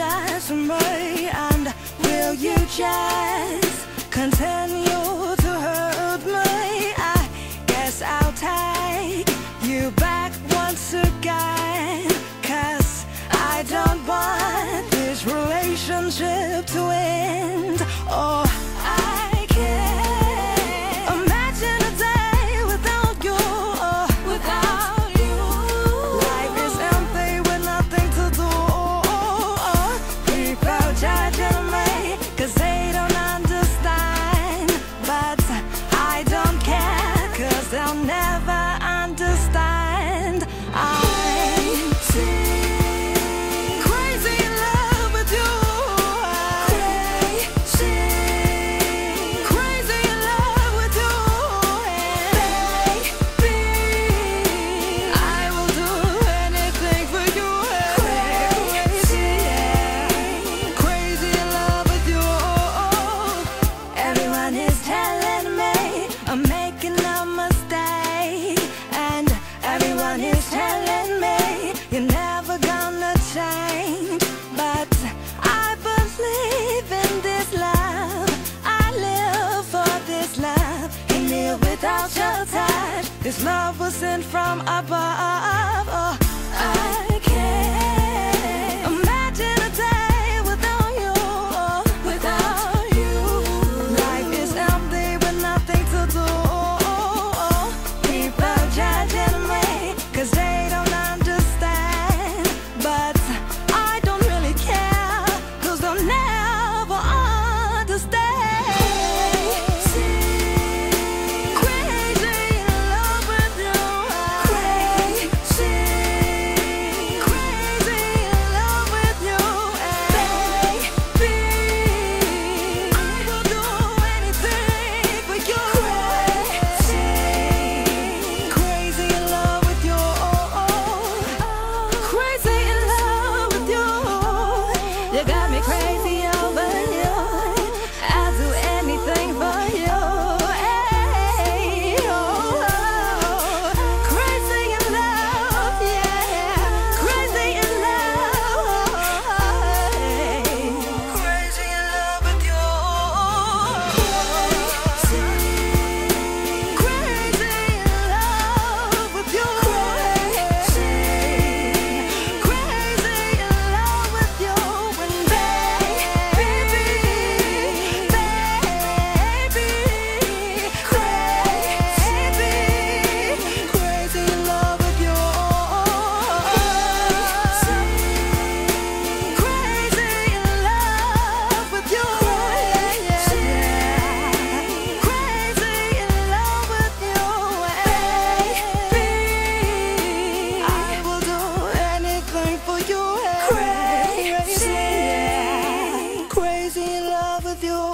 just me and will you just continue This love was sent from above. Oh. te